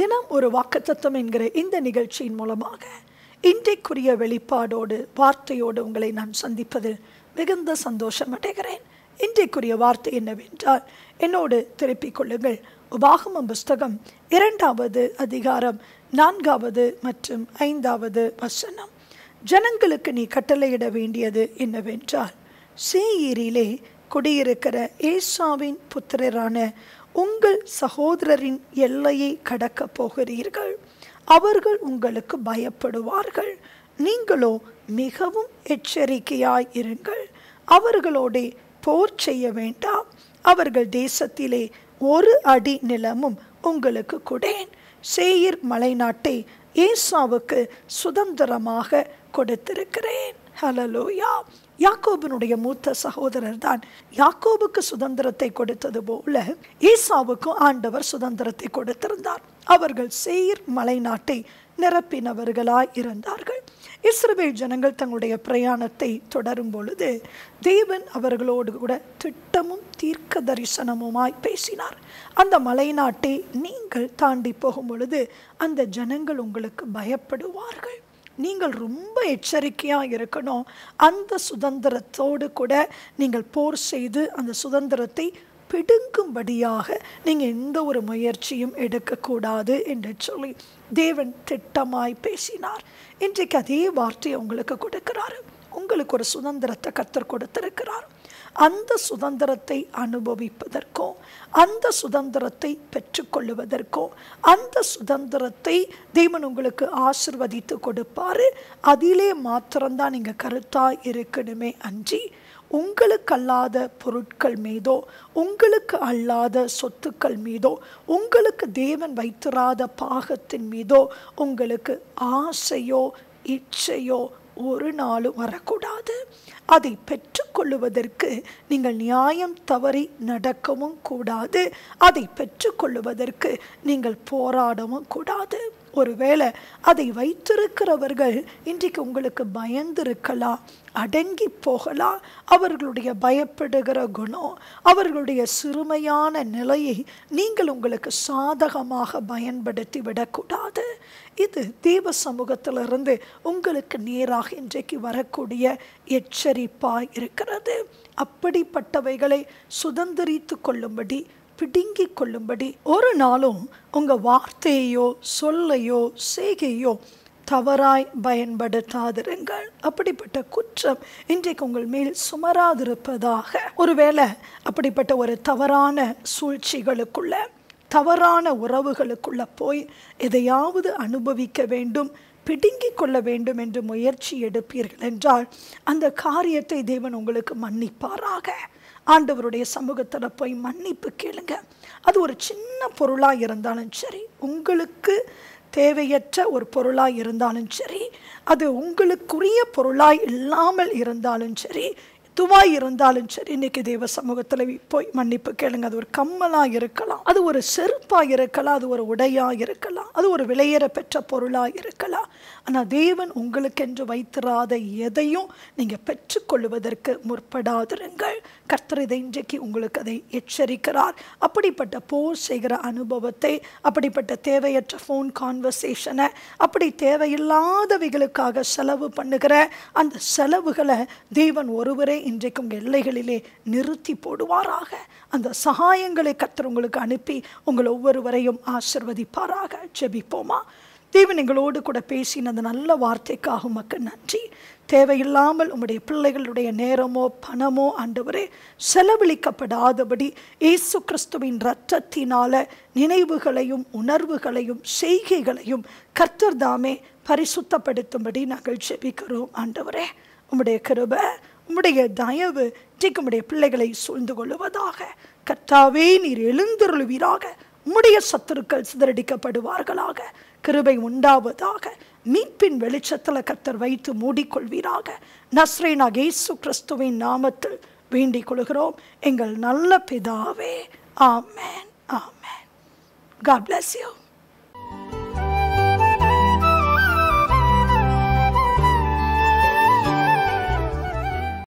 தினம் ஒரு வாக்குத்தத்தம் என்கிற இந்த நிகழ்ச்சியின் மூலமாக இன்றைக்குரிய வெளிப்பாடோடு வார்த்தையோடு உங்களை நான் சந்திப்பதில் மிகுந்த சந்தோஷம் அடைகிறேன். இன்றைக்குரிய வார்த்தை என்னவென்றால் என்னோடு திருப்பிக் கொள்ளுங்கள். உபாகமம் புஸ்தகம் இரண்டாவது அதிகாரம் நான்காவது மற்றும் ஐந்தாவது வசனம். ஜனங்களுக்கு நீ கட்டளையிட வேண்டியது என்னவென்றால் சேயீரிலே குடியிருக்கிற ஏசாவின் புத்திரரான உங்கள் சகோதரரின் எல்லையை கடக்கப் போகிறீர்கள். அவர்கள் உங்களுக்கு பயப்படுவார்கள். நீங்களோ மிகவும் எச்சரிக்கையாய் இருங்கள். அவர்களோடே போர் செய்ய வேண்டாம். அவர்கள் தேசத்திலே ஒரு அடி நிலமும் உங்களுக்கு கொடேன். சேயிர் மலைநாட்டை ஏசாவுக்கு சுதந்திரமாக கொடுத்திருக்கிறேன். ஹலலோயா யாக்கோபனுடைய மூத்த சகோதரர் தான் யாக்கோபுக்கு சுதந்திரத்தை கொடுத்தது போல ஈசாவுக்கும் ஆண்டவர் சுதந்திரத்தை கொடுத்திருந்தார். அவர்கள் சேர் மலை நாட்டை நிரப்பினவர்களாய் இருந்தார்கள். இஸ்ரவேல் ஜனங்கள் தங்களுடைய பிரயாணத்தை தொடரும் பொழுது தேவன் அவர்களோடு கூட திட்டமும் தீர்க்க தரிசனமுமாய் பேசினார். அந்த மலை நாட்டை நீங்கள் தாண்டி போகும் பொழுது அந்த ஜனங்கள் உங்களுக்கு பயப்படுவார்கள். நீங்கள் ரொம்ப எச்சரிக்கையாக இருக்கணும். அந்த சுதந்திரத்தோடு கூட நீங்கள் போர் செய்து அந்த சுதந்திரத்தை பிடுங்கும்படியாக நீங்கள் எந்த ஒரு முயற்சியும் எடுக்கக்கூடாது என்று சொல்லி தேவன் திட்டமாய் பேசினார். இன்றைக்கு அதே வார்த்தையை உங்களுக்கு கொடுக்கிறாரு. உங்களுக்கு ஒரு சுதந்திரத்தை கத்தர் கொடுத்திருக்கிறார். அந்த சுதந்திரத்தை அனுபவிப்பதற்கோ அந்த சுதந்திரத்தை பெற்றுக்கொள்ளுவதற்கோ அந்த சுதந்திரத்தை தேவன் உங்களுக்கு ஆசிர்வதித்து கொடுப்பாரு. அதிலே மாத்திரம்தான் நீங்கள் கருத்தாக இருக்கணுமே அன்றி உங்களுக்கு அல்லாத பொருட்கள் மீதோ உங்களுக்கு அல்லாத சொத்துக்கள் மீதோ உங்களுக்கு தேவன் வைத்திராத பாகத்தின் மீதோ உங்களுக்கு ஆசையோ இச்சையோ ஒரு நாளும் வரக்கூடாது. அதை பெற்றுக்கொள்ளுவதற்கு நீங்கள் நியாயம் தவறி நடக்கவும் கூடாது. அதை பெற்றுக்கொள்ளுவதற்கு நீங்கள் போராடவும் கூடாது. ஒருவேளை அதை வைத்திருக்கிறவர்கள் இன்றைக்கு உங்களுக்கு பயந்திருக்கலாம் அடங்கி போகலாம். அவர்களுடைய பயப்படுகிற குணம் அவர்களுடைய சிறுமையான நிலையை நீங்கள் உங்களுக்கு சாதகமாக பயன்படுத்தி விடக்கூடாது. இது தேவ சமூகத்திலிருந்து உங்களுக்கு நேராக இன்றைக்கு வரக்கூடிய எச்சரிப்பாய் இருக்கிறது. அப்படிப்பட்டவைகளை சுதந்திரித்து கொள்ளும்படி பிடுங்கி கொள்ளும்படி ஒரு நாளும் உங்கள் வார்த்தையோ சொல்லையோ செய்கையோ தவறாய் பயன்படுத்தாதிருங்கள். அப்படிப்பட்ட குற்றம் இன்றைக்கு உங்கள் மேல் சுமராதிருப்பதாக. ஒருவேளை அப்படிப்பட்ட ஒரு தவறான சூழ்ச்சிகளுக்குள்ள தவறான உறவுகளுக்குள்ள போய் எதையாவது அனுபவிக்க வேண்டும் பிடுங்கிக் கொள்ள வேண்டும் என்று முயற்சி எடுப்பீர்கள் என்றால் அந்த காரியத்தை தேவன் உங்களுக்கு மன்னிப்பாராக. ஆண்டவருடைய சமூகத்தில் போய் மன்னிப்பு கேளுங்க. அது ஒரு சின்ன பொருளாக இருந்தாலும் சரி உங்களுக்கு தேவையற்ற ஒரு பொருளாக இருந்தாலும் சரி அது உங்களுக்குரிய பொருளாக இல்லாமல் இருந்தாலும் சரி துவாய் இருந்தாலும் சரி இன்னைக்கு தேவ சமூகத்தில் போய் மன்னிப்பு கேளுங்க. அது ஒரு கம்மலாக இருக்கலாம் அது ஒரு செருப்பாக இருக்கலாம் அது ஒரு உடையாக இருக்கலாம். அது ஒரு விலையேற பெற்ற பொருளாக இருக்கலாம். ஆனால் தேவன் உங்களுக்கென்று வைத்திராத எதையும் நீங்கள் பெற்றுக்கொள்வதற்கு முற்படாதிருங்கள். கர்த்தர் இதை இன்றைக்கு உங்களுக்கு அதை எச்சரிக்கிறார். அப்படிப்பட்ட போர் செய்கிற அனுபவத்தை அப்படிப்பட்ட தேவையற்ற ஃபோன் கான்வர்சேஷனை அப்படி தேவையில்லாதவைகளுக்காக செலவு பண்ணுகிற அந்த செலவுகளை தேவன் ஒருவரே இன்றைக்கு உங்கள் எல்லைகளிலே நிறுத்தி போடுவாராக. அந்த சகாயங்களை கர்த்தர் உங்களுக்கு அனுப்பி உங்கள் ஒவ்வொருவரையும் ஆசிர்வதிப்பாராக. ஜெபிப்போமா? தேவன் எங்களோடு கூட பேசின அந்த நல்ல வார்த்தைக்காக உமக்கு நன்றி. தேவையில்லாமல் உம்முடைய பிள்ளைகளுடைய நேரமோ பணமோ ஆண்டவரே செலவழிக்கப்படாதபடி இயேசு கிறிஸ்துவின் இரத்தத்தினால நினைவுகளையும் உணர்வுகளையும் செய்கைகளையும் கர்த்தர் தாமே பரிசுத்தப்படுத்தும்படி நாங்கள் ஜெபிக்கிறோம் ஆண்டவரே. உம்முடைய கிருப உம்முடைய தயவு இன்றைக்கு உம்முடைய பிள்ளைகளை சூழ்ந்து கொள்வதாக கர்த்தாவே நீர் எழுந்தருளுவீராக. உம்முடைய சத்துருக்கள் சிதறடிக்கப்படுவார்களாக. கிருபை உண்டாவதாக. மீட்பின் வெளிச்சத்தில் கர்த்தர் வைத்து மூடிக்கொள்வீராக. நஸ்ரேனா இயேசு கிறிஸ்துவின் நாமத்தில் வேண்டிக் கொள்கிறோம். எங்கள் நல்ல பிதாவே. ஆமேன். ஆமேன். God bless you.